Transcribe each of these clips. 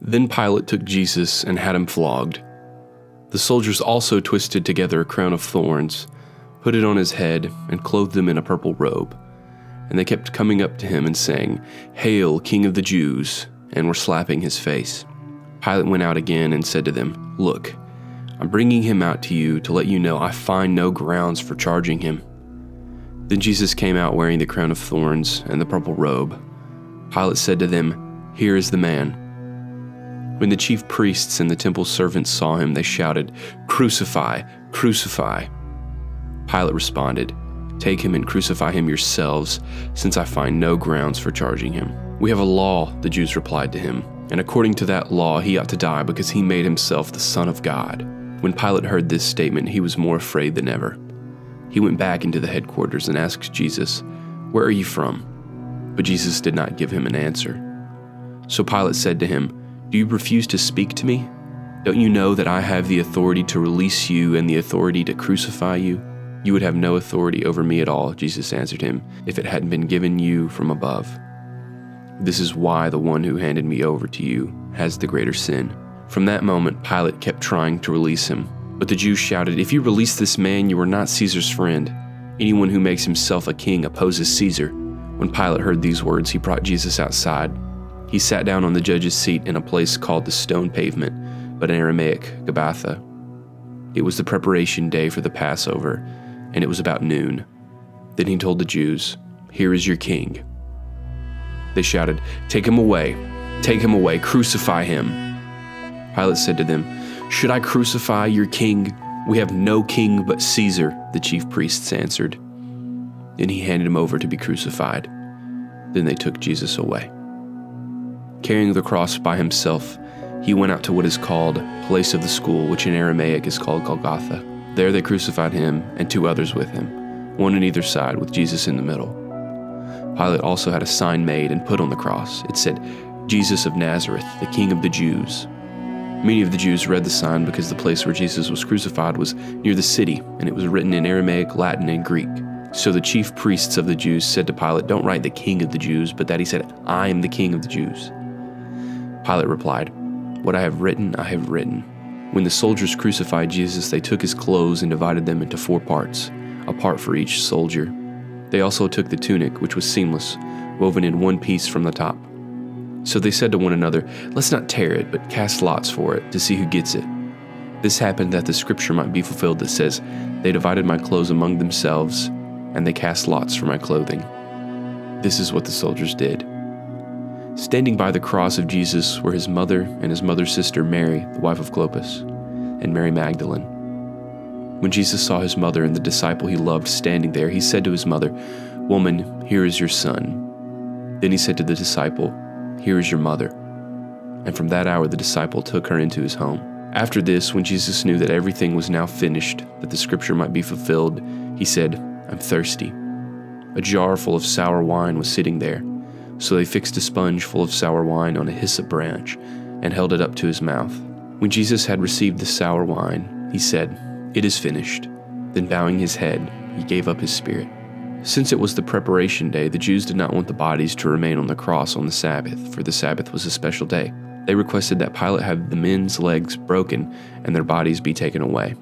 Then Pilate took Jesus and had him flogged. The soldiers also twisted together a crown of thorns, put it on his head, and clothed him in a purple robe. And they kept coming up to him and saying, Hail, King of the Jews, and were slapping his face. Pilate went out again and said to them, Look, I'm bringing him out to you to let you know I find no grounds for charging him. Then Jesus came out wearing the crown of thorns and the purple robe. Pilate said to them, Here is the man. When the chief priests and the temple servants saw him, they shouted, Crucify! Crucify! Pilate responded, Take him and crucify him yourselves, since I find no grounds for charging him. We have a law, the Jews replied to him, and according to that law, he ought to die because he made himself the Son of God. When Pilate heard this statement, he was more afraid than ever. He went back into the headquarters and asked Jesus, Where are you from? But Jesus did not give him an answer. So Pilate said to him, Do you refuse to speak to me? Don't you know that I have the authority to release you and the authority to crucify you? You would have no authority over me at all, Jesus answered him, if it hadn't been given you from above. This is why the one who handed me over to you has the greater sin. From that moment, Pilate kept trying to release him. But the Jews shouted, If you release this man, you are not Caesar's friend. Anyone who makes himself a king opposes Caesar. When Pilate heard these words, he brought Jesus outside. He sat down on the judge's seat in a place called the stone pavement, but in Aramaic, Gabbatha. It was the preparation day for the Passover, and it was about noon. Then he told the Jews, Here is your king. They shouted, Take him away! Take him away! Crucify him! Pilate said to them, Should I crucify your king? We have no king but Caesar, the chief priests answered. Then he handed him over to be crucified. Then they took Jesus away. Carrying the cross by himself, he went out to what is called Place of the Skull, which in Aramaic is called Golgotha. There they crucified him and two others with him, one on either side, with Jesus in the middle. Pilate also had a sign made and put on the cross. It said, Jesus of Nazareth, the King of the Jews. Many of the Jews read the sign because the place where Jesus was crucified was near the city, and it was written in Aramaic, Latin, and Greek. So the chief priests of the Jews said to Pilate, Don't write the King of the Jews, but that he said, I am the King of the Jews. Pilate replied, What I have written, I have written. When the soldiers crucified Jesus, they took his clothes and divided them into four parts, a part for each soldier. They also took the tunic, which was seamless, woven in one piece from the top. So they said to one another, Let's not tear it, but cast lots for it, to see who gets it. This happened that the scripture might be fulfilled that says, They divided my clothes among themselves, and they cast lots for my clothing. This is what the soldiers did. Standing by the cross of Jesus were his mother and his mother's sister Mary, the wife of Clopas, and Mary Magdalene. When Jesus saw his mother and the disciple he loved standing there, he said to his mother, Woman, here is your son. Then he said to the disciple, Here is your mother. And from that hour the disciple took her into his home. After this, when Jesus knew that everything was now finished, that the scripture might be fulfilled, he said, I'm thirsty. A jar full of sour wine was sitting there. So they fixed a sponge full of sour wine on a hyssop branch and held it up to his mouth. When Jesus had received the sour wine, he said, It is finished. Then bowing his head, he gave up his spirit. Since it was the preparation day, the Jews did not want the bodies to remain on the cross on the Sabbath, for the Sabbath was a special day. They requested that Pilate have the men's legs broken and their bodies be taken away.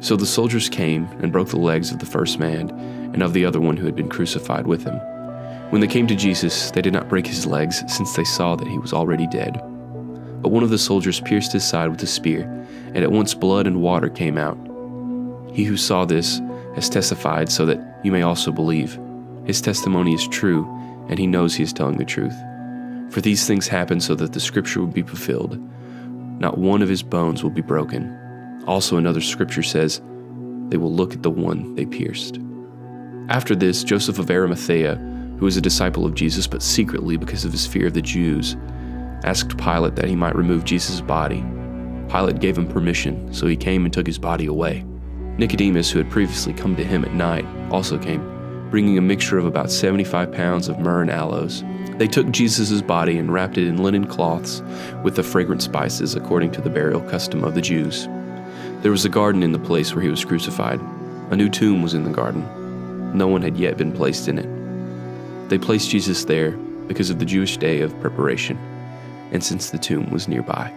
So the soldiers came and broke the legs of the first man and of the other one who had been crucified with him. When they came to Jesus, they did not break his legs, since they saw that he was already dead. But one of the soldiers pierced his side with a spear, and at once blood and water came out. He who saw this has testified so that you may also believe. His testimony is true, and he knows he is telling the truth. For these things happened so that the scripture would be fulfilled. Not one of his bones will be broken. Also, another scripture says, They will look at the one they pierced. After this, Joseph of Arimathea, who was a disciple of Jesus but secretly because of his fear of the Jews, asked Pilate that he might remove Jesus' body. Pilate gave him permission, so he came and took his body away. Nicodemus, who had previously come to him at night, also came, bringing a mixture of about 75 pounds of myrrh and aloes. They took Jesus' body and wrapped it in linen cloths with the fragrant spices according to the burial custom of the Jews. There was a garden in the place where he was crucified. A new tomb was in the garden. No one had yet been placed in it. They placed Jesus there because of the Jewish day of preparation. and since the tomb was nearby.